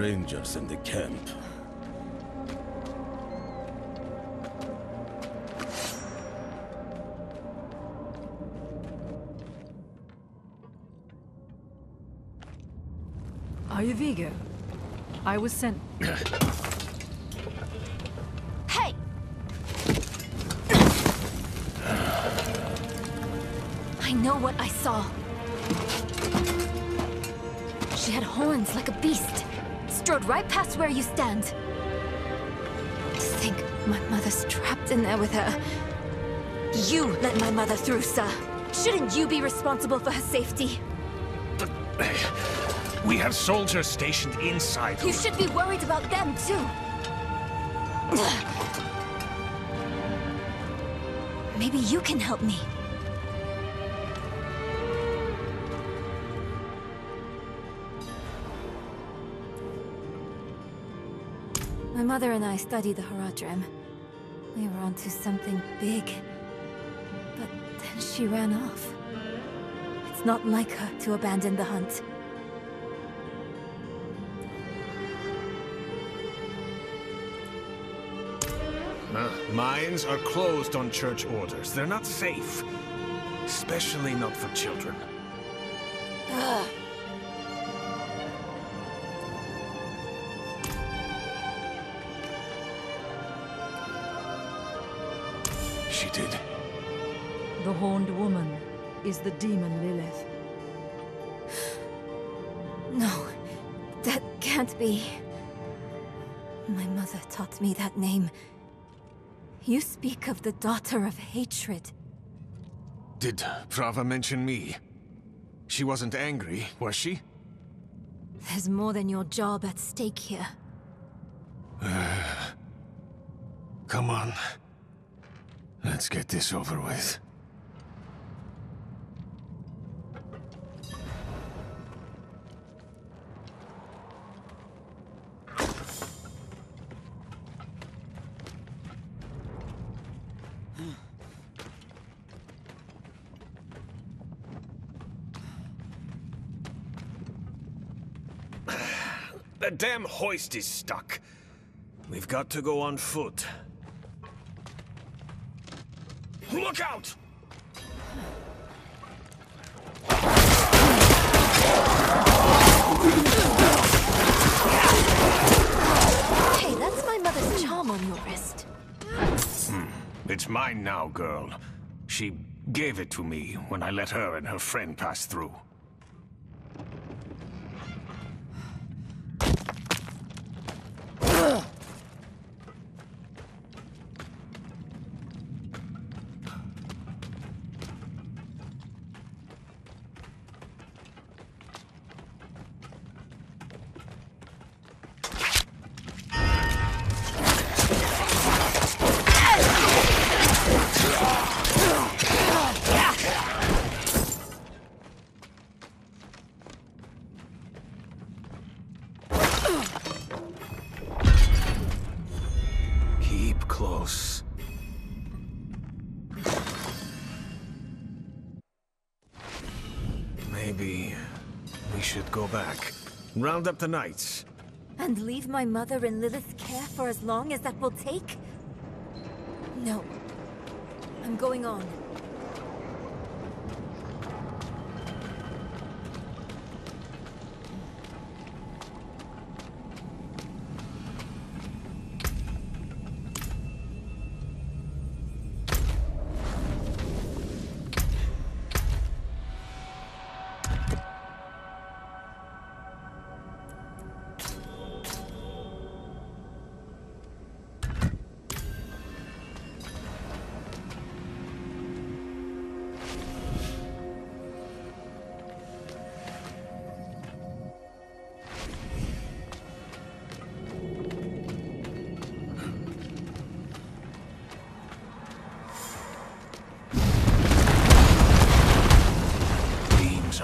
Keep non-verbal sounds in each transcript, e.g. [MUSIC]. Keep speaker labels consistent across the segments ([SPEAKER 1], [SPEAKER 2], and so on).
[SPEAKER 1] more strangers in the camp.
[SPEAKER 2] Are you Vigo? I was sent... [COUGHS]
[SPEAKER 3] Hey! [COUGHS] I know what I saw. She had horns like a beast. Strode right past where you stand. To think my mother's trapped in there with her. You let my mother through, sir. Shouldn't you be responsible for her safety?
[SPEAKER 4] But, [SIGHS] We have soldiers stationed inside.
[SPEAKER 3] You should be worried about them, too. [SIGHS] Maybe you can help me. My mother and I studied the Horadrim. We were onto something big. But then she ran off. It's not like her to abandon the hunt.
[SPEAKER 4] Mines are closed on church orders. They're not safe. Especially not for children. She did.
[SPEAKER 2] The Horned Woman is the demon Lilith.
[SPEAKER 3] No, that can't be. My mother taught me that name. You speak of the Daughter of Hatred.
[SPEAKER 4] Did Prava mention me? She wasn't angry, was she?
[SPEAKER 3] There's more than your job at stake here.
[SPEAKER 4] Uh, come on. Let's get this over with. [SIGHS] The damn hoist is stuck. We've got to go on foot. Look out!
[SPEAKER 3] Hey, that's my mother's charm on your wrist.
[SPEAKER 4] Hmm, it's mine now, girl. She gave it to me when I let her and her friend pass through. Round up the knights.
[SPEAKER 3] And leave my mother in Lilith's care for as long as that will take? No. I'm going on.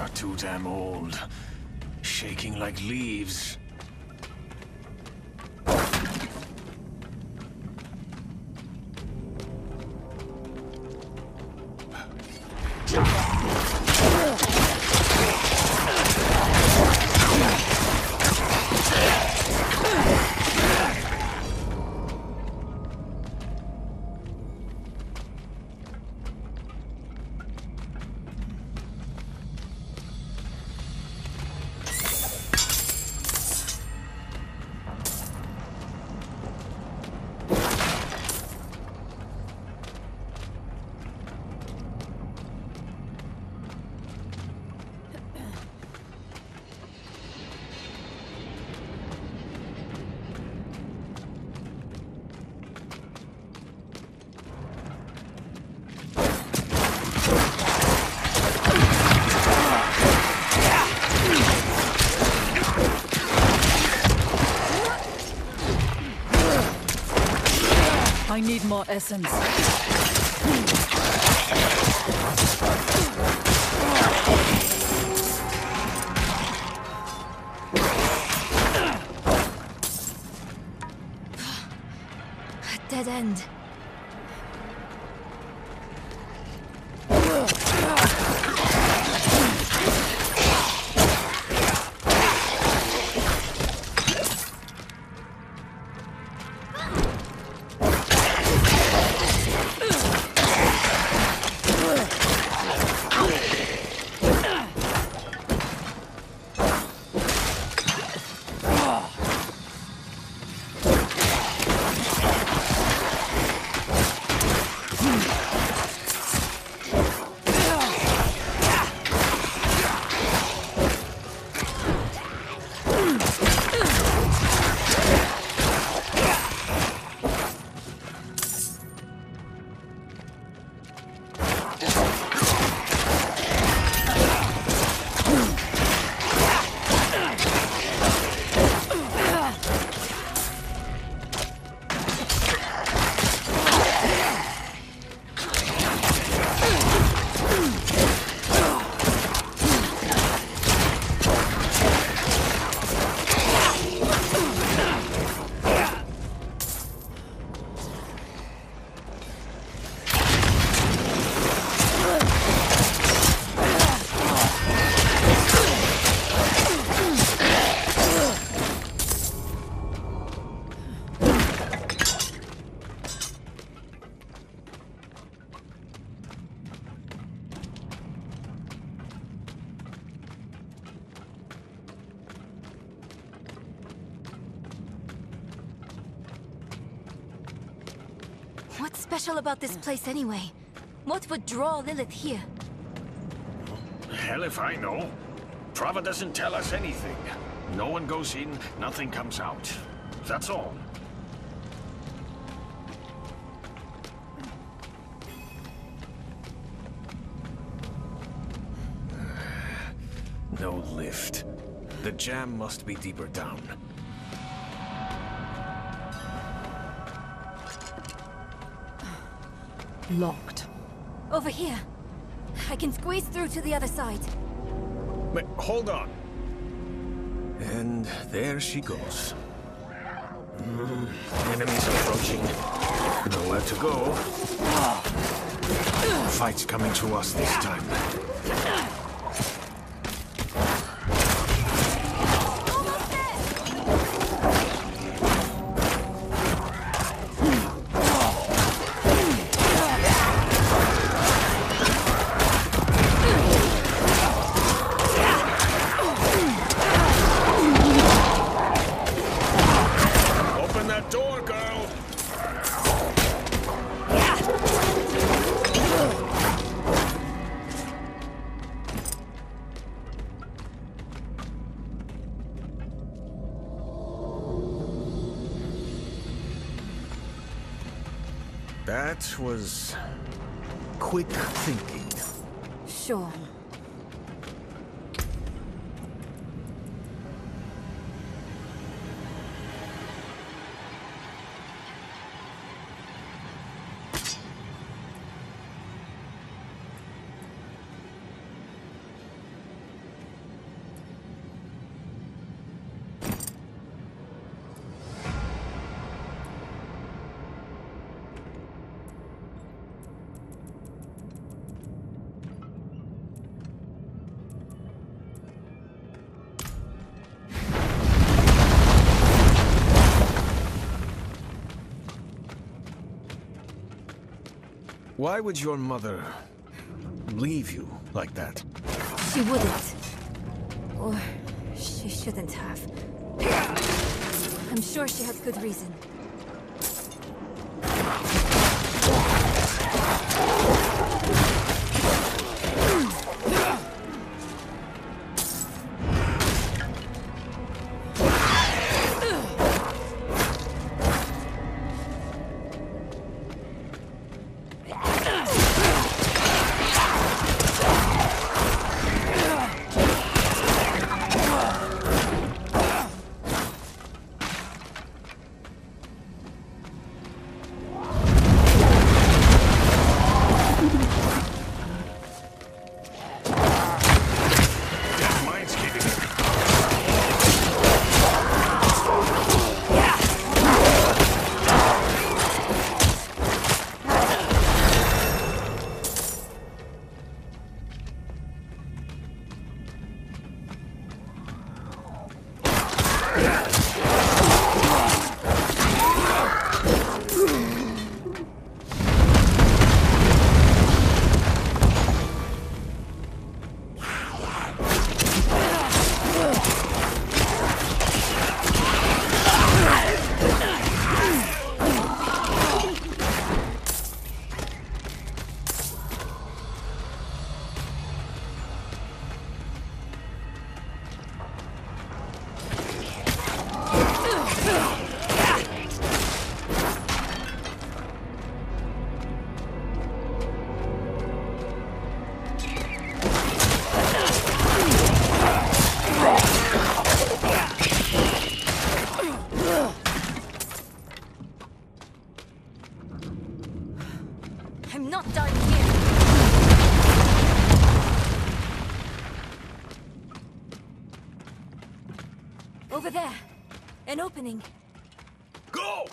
[SPEAKER 4] Are too damn old. Shaking like leaves.
[SPEAKER 2] More essence. [SIGHS]
[SPEAKER 3] A dead end. What's special about this place anyway? What would draw Lilith here?
[SPEAKER 4] Hell if I know. Prava doesn't tell us anything. No one goes in, nothing comes out. That's all. [SIGHS] No lift. The jam must be deeper down.
[SPEAKER 2] Locked.
[SPEAKER 3] Over here. I can squeeze through to the other side.
[SPEAKER 4] Wait, hold on. And there she goes. Hmm, enemies approaching. Nowhere to go. Fight's coming to us this time. That was quick thinking.
[SPEAKER 3] Sure.
[SPEAKER 4] Why would your mother leave you like that?
[SPEAKER 3] She wouldn't. Or she shouldn't have. I'm sure she had good reason. An opening. Go!